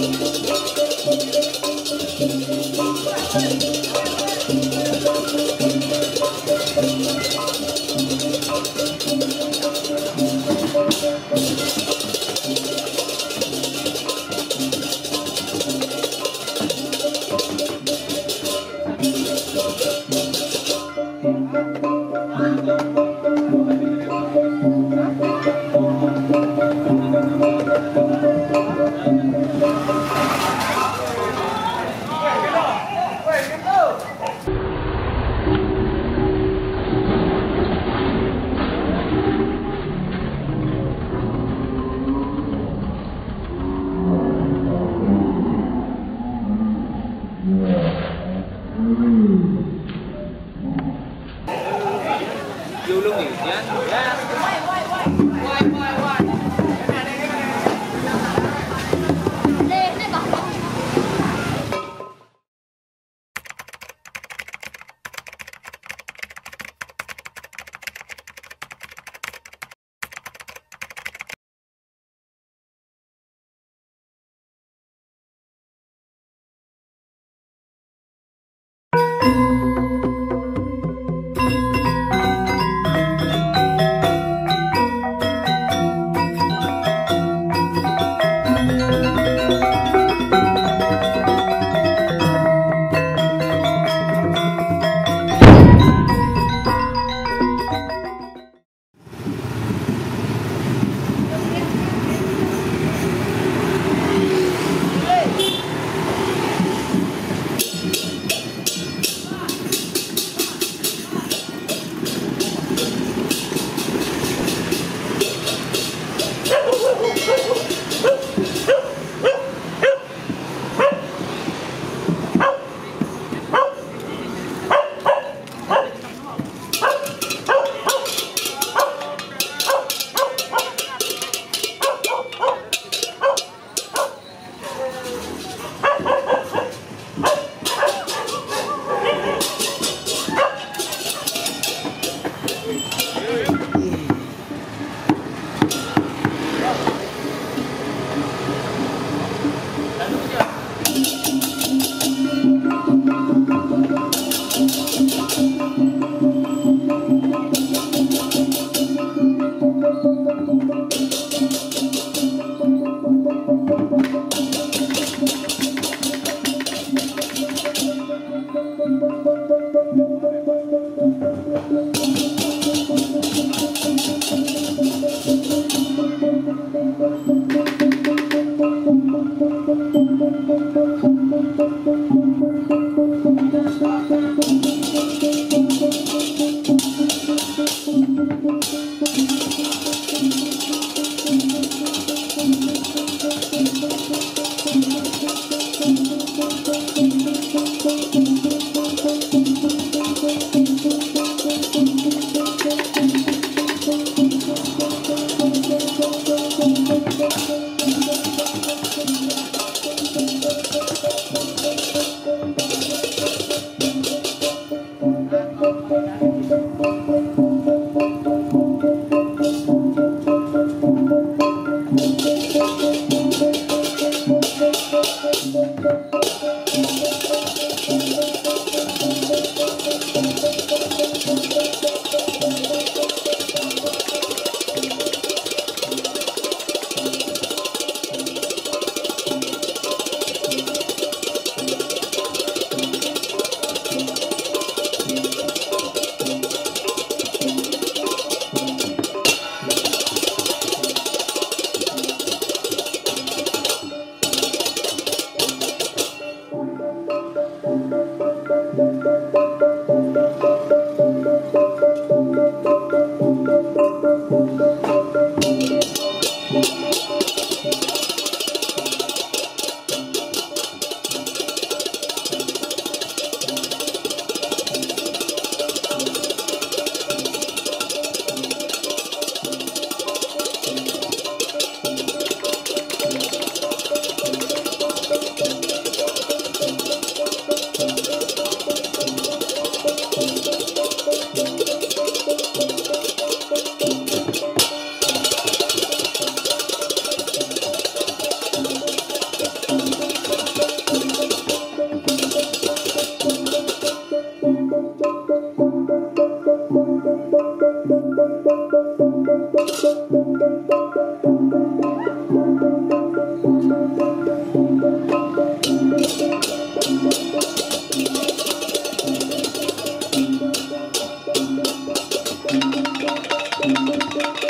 Thank you. Ừ. Vô luôn nhiều nhé. Música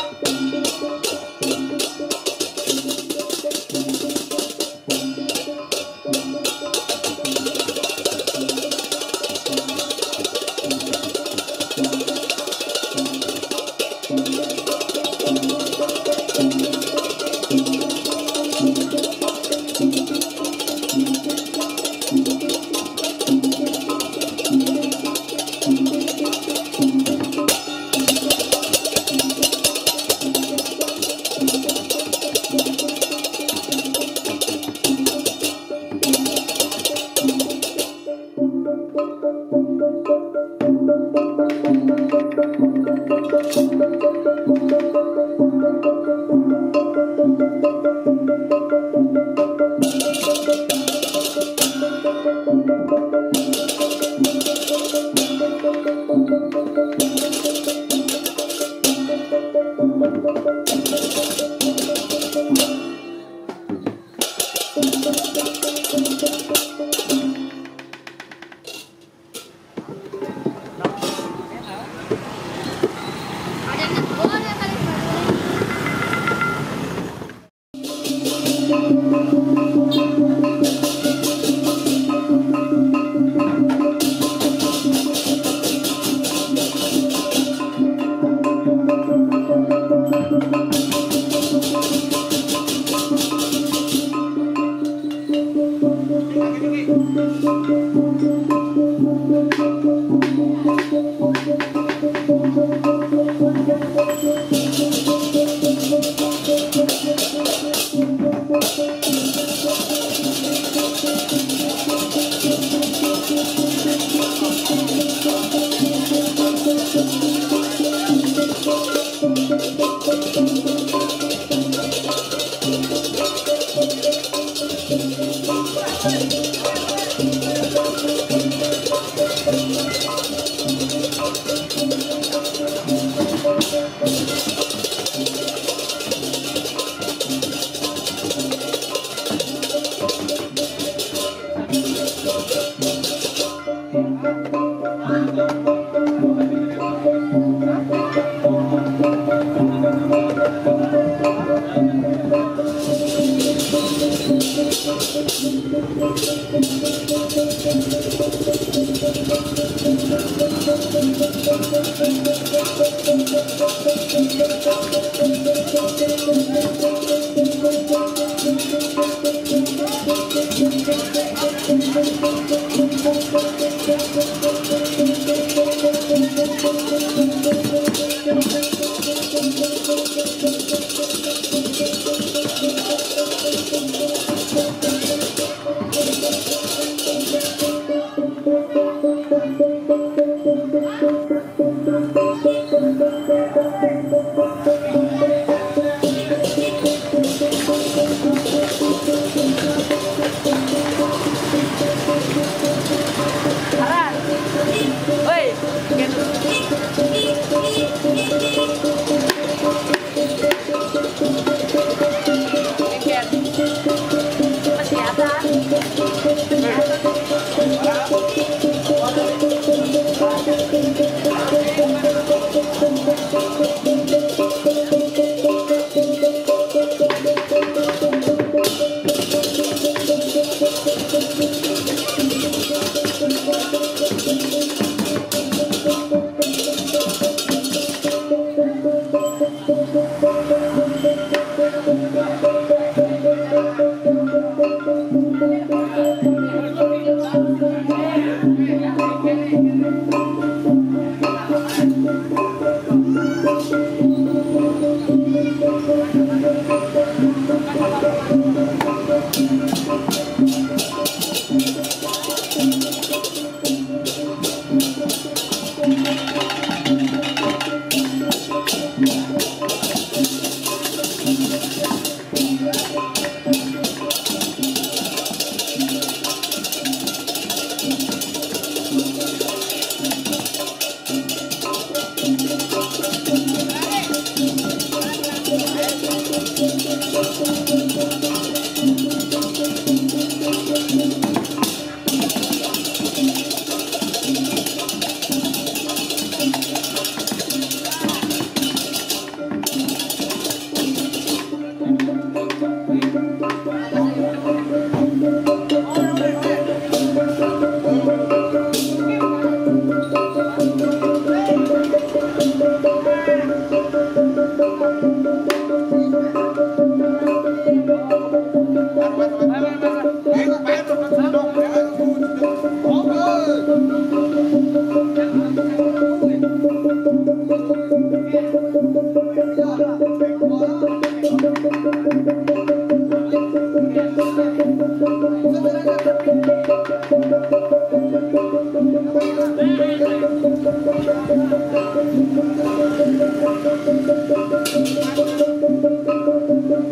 Vô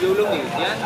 vô luôn quay quay.